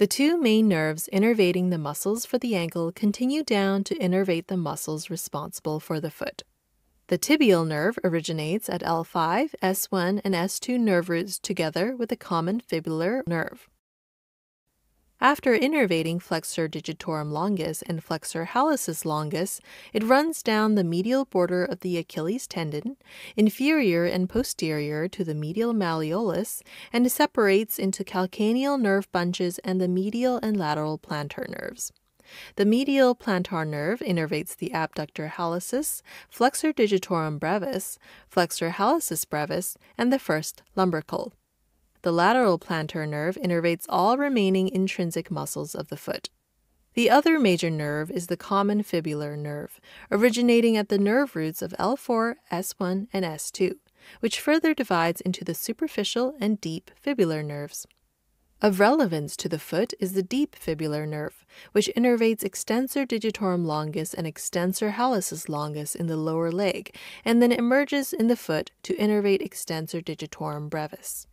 The two main nerves innervating the muscles for the ankle continue down to innervate the muscles responsible for the foot. The tibial nerve originates at L5, S1, and S2 nerve roots together with the common fibular nerve. After innervating flexor digitorum longus and flexor hallucis longus, it runs down the medial border of the Achilles tendon, inferior and posterior to the medial malleolus, and separates into calcaneal nerve bunches and the medial and lateral plantar nerves. The medial plantar nerve innervates the abductor hallucis, flexor digitorum brevis, flexor hallucis brevis, and the first lumbrical. The lateral plantar nerve innervates all remaining intrinsic muscles of the foot. The other major nerve is the common fibular nerve, originating at the nerve roots of L4, S1, and S2, which further divides into the superficial and deep fibular nerves. Of relevance to the foot is the deep fibular nerve, which innervates extensor digitorum longus and extensor hallucis longus in the lower leg, and then emerges in the foot to innervate extensor digitorum brevis.